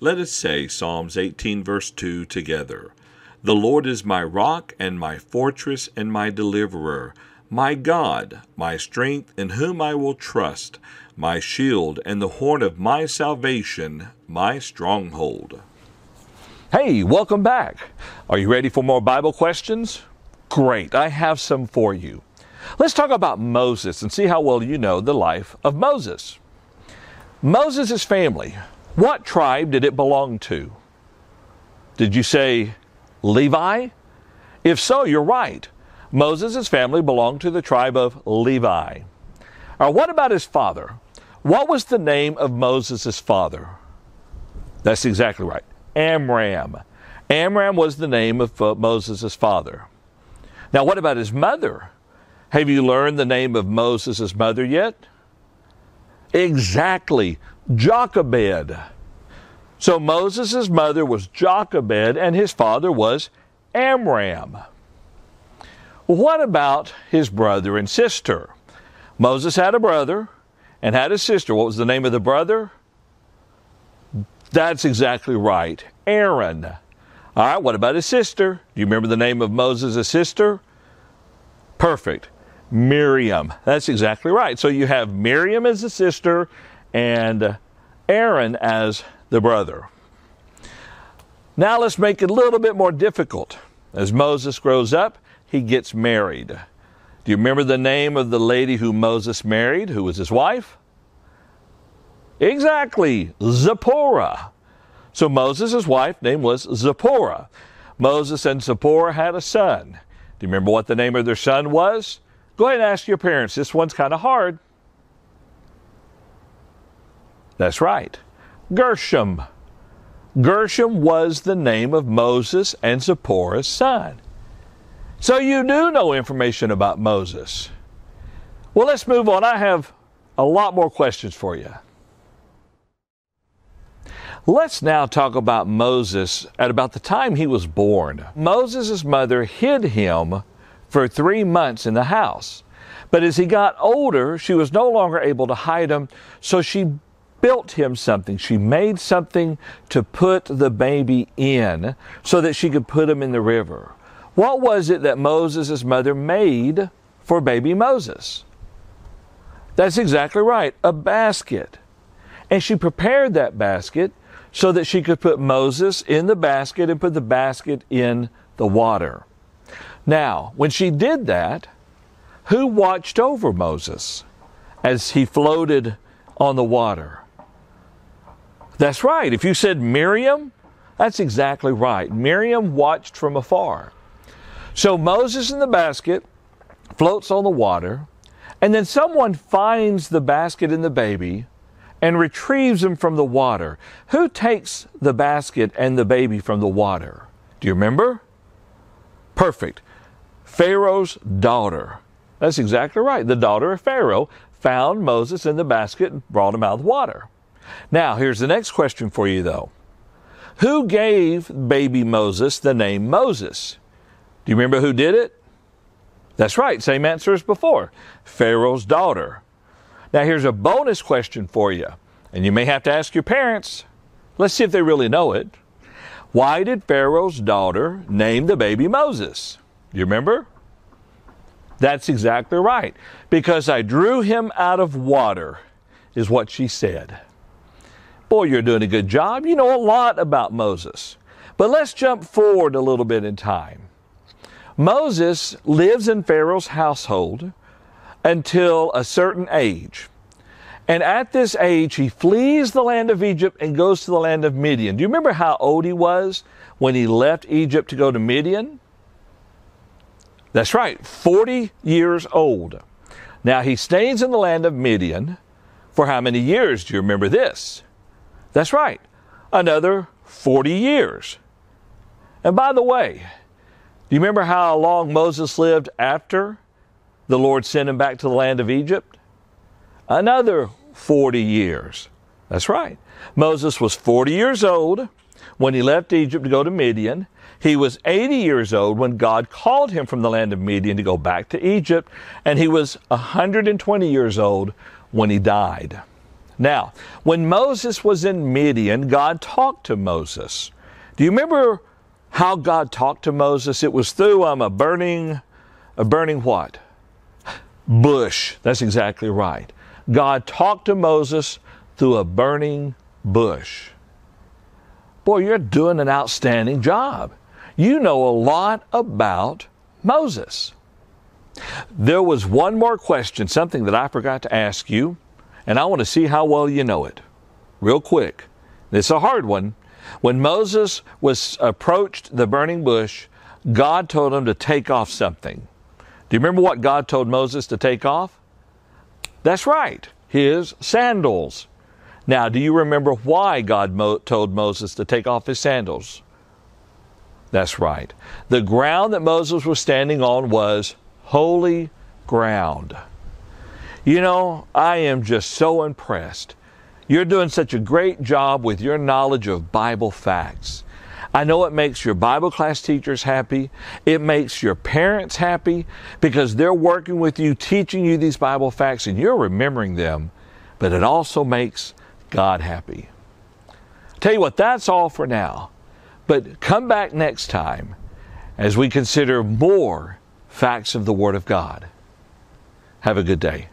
Let us say Psalms 18, verse 2 together. The Lord is my rock and my fortress and my deliverer, my God, my strength, in whom I will trust, my shield and the horn of my salvation, my stronghold. Hey, welcome back. Are you ready for more Bible questions? Great, I have some for you. Let's talk about Moses and see how well you know the life of Moses. Moses' family, what tribe did it belong to? Did you say Levi? If so, you're right. Moses' family belonged to the tribe of Levi. Now, what about his father? What was the name of Moses' father? That's exactly right. Amram. Amram was the name of uh, Moses' father. Now, what about his mother? Have you learned the name of Moses' mother yet? Exactly, Jochebed. So Moses' mother was Jochebed and his father was Amram. What about his brother and sister? Moses had a brother and had a sister. What was the name of the brother? That's exactly right, Aaron. All right, what about his sister? Do you remember the name of Moses' sister? Perfect. Miriam. That's exactly right. So you have Miriam as a sister and Aaron as the brother. Now let's make it a little bit more difficult. As Moses grows up, he gets married. Do you remember the name of the lady who Moses married, who was his wife? Exactly, Zipporah. So Moses' wife name was Zipporah. Moses and Zipporah had a son. Do you remember what the name of their son was? Go ahead and ask your parents. This one's kind of hard. That's right. Gershom. Gershom was the name of Moses and Zipporah's son. So you do know information about Moses. Well, let's move on. I have a lot more questions for you. Let's now talk about Moses at about the time he was born. Moses' mother hid him for three months in the house. But as he got older, she was no longer able to hide him, so she built him something. She made something to put the baby in so that she could put him in the river. What was it that Moses' mother made for baby Moses? That's exactly right, a basket. And she prepared that basket so that she could put Moses in the basket and put the basket in the water. Now, when she did that, who watched over Moses as he floated on the water? That's right. If you said Miriam, that's exactly right. Miriam watched from afar. So Moses in the basket floats on the water, and then someone finds the basket and the baby and retrieves them from the water. Who takes the basket and the baby from the water? Do you remember? Perfect. Pharaoh's daughter. That's exactly right. The daughter of Pharaoh found Moses in the basket and brought him out of the water. Now, here's the next question for you, though. Who gave baby Moses the name Moses? Do you remember who did it? That's right, same answer as before Pharaoh's daughter. Now, here's a bonus question for you, and you may have to ask your parents. Let's see if they really know it. Why did Pharaoh's daughter name the baby Moses? Do You remember? That's exactly right. Because I drew him out of water, is what she said. Boy, you're doing a good job. You know a lot about Moses. But let's jump forward a little bit in time. Moses lives in Pharaoh's household until a certain age. And at this age, he flees the land of Egypt and goes to the land of Midian. Do you remember how old he was when he left Egypt to go to Midian? That's right, 40 years old. Now he stays in the land of Midian for how many years? Do you remember this? That's right, another 40 years. And by the way, do you remember how long Moses lived after the Lord sent him back to the land of Egypt? Another 40 years. That's right. Moses was 40 years old when he left Egypt to go to Midian. He was 80 years old when God called him from the land of Midian to go back to Egypt, and he was 120 years old when he died. Now, when Moses was in Midian, God talked to Moses. Do you remember how God talked to Moses? It was through um, a burning, a burning what? Bush. That's exactly right. God talked to Moses through a burning bush. Boy, you're doing an outstanding job. You know a lot about Moses. There was one more question, something that I forgot to ask you, and I want to see how well you know it. Real quick. It's a hard one. When Moses was approached the burning bush, God told him to take off something. Do you remember what God told Moses to take off? That's right, his sandals. Now, do you remember why God mo- told Moses to take off his sandals? That's right. The ground that Moses was standing on was holy ground. You know, I am just so impressed. You're doing such a great job with your knowledge of Bible facts. I know it makes your Bible class teachers happy. It makes your parents happy because they're working with you, teaching you these Bible facts, and you're remembering them. But it also makes God happy. Tell you what, that's all for now. But come back next time as we consider more facts of the Word of God. Have a good day.